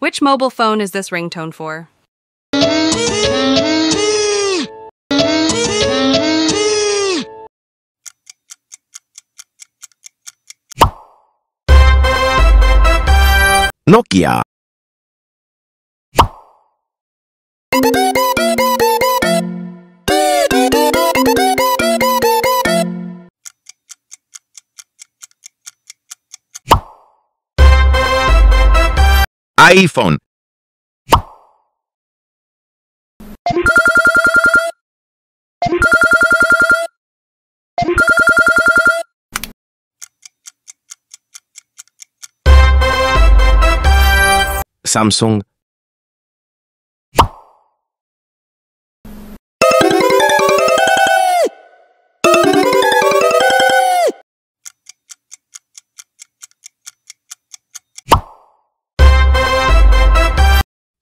Which mobile phone is this ringtone for? Nokia. iPhone. Samsung.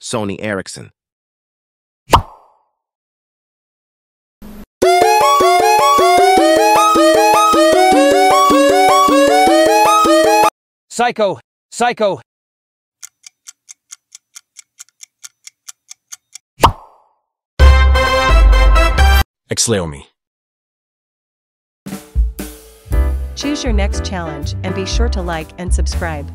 Sony Ericsson. Psycho! Psycho! Xiaomi. Choose your next challenge and be sure to like and subscribe.